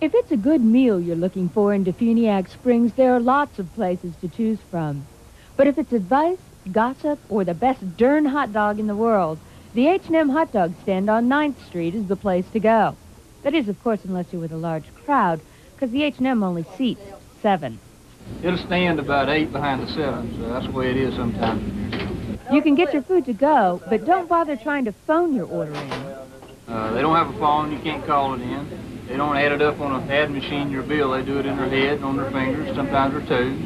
If it's a good meal you're looking for in DeFuniak Springs, there are lots of places to choose from. But if it's advice, gossip, or the best darn hot dog in the world, the H&M hot dog stand on 9th Street is the place to go. That is, of course, unless you're with a large crowd, because the H&M only seats seven. It'll stand about eight behind the seven, so that's the way it is sometimes. You can get your food to go, but don't bother trying to phone your order in. Uh, they don't have a phone. You can't call it in. They don't add it up on an ad machine, your bill. They do it in their head and on their fingers, sometimes their toes.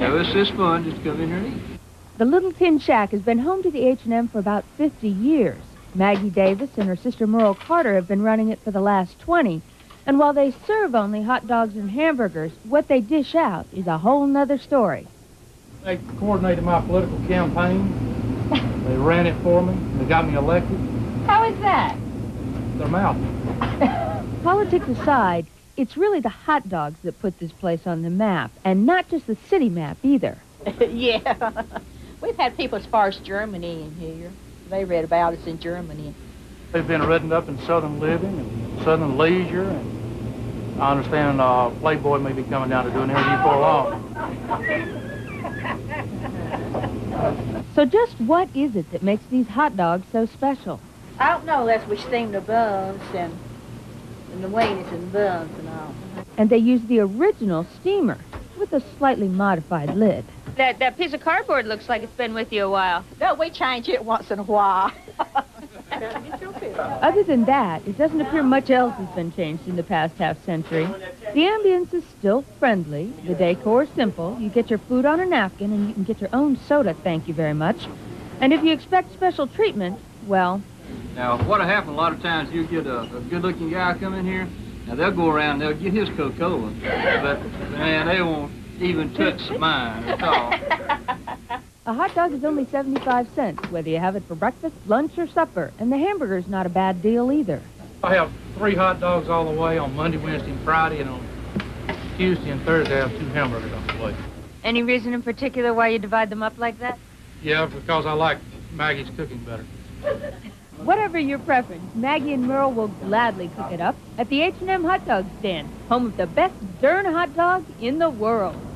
So it's just fun. Just come in here and eat. The Little Tin Shack has been home to the H&M for about 50 years. Maggie Davis and her sister Merle Carter have been running it for the last 20. And while they serve only hot dogs and hamburgers, what they dish out is a whole nother story. They coordinated my political campaign. They ran it for me. They got me elected. How is that? Their mouth. Politics aside, it's really the hot dogs that put this place on the map, and not just the city map either. yeah. We've had people as far as Germany in here. They read about us in Germany. They've been written up in Southern Living and Southern Leisure, and I understand uh, Playboy may be coming down to do an interview for long. So just what is it that makes these hot dogs so special? I don't know unless we steam the buns and, and the wieners and buns and all. And they use the original steamer with a slightly modified lid. That, that piece of cardboard looks like it's been with you a while. No, we change it once in a while. Other than that, it doesn't appear much else has been changed in the past half century. The ambience is still friendly, the decor simple. You get your food on a napkin and you can get your own soda, thank you very much. And if you expect special treatment, well, Now, what'll happen a lot of times, you get a, a good-looking guy come in here. Now, they'll go around, and they'll get his Coca-Cola. But, man, they won't even touch mine at all. a hot dog is only 75 cents, whether you have it for breakfast, lunch, or supper. And the hamburger's not a bad deal either. I have three hot dogs all the way on Monday, Wednesday, and Friday, and on Tuesday and Thursday I have two hamburgers on the plate. Any reason in particular why you divide them up like that? Yeah, because I like Maggie's cooking better. Whatever your preference, Maggie and Merle will gladly cook it up at the H&M hot dog stand, home of the best darn hot dog in the world.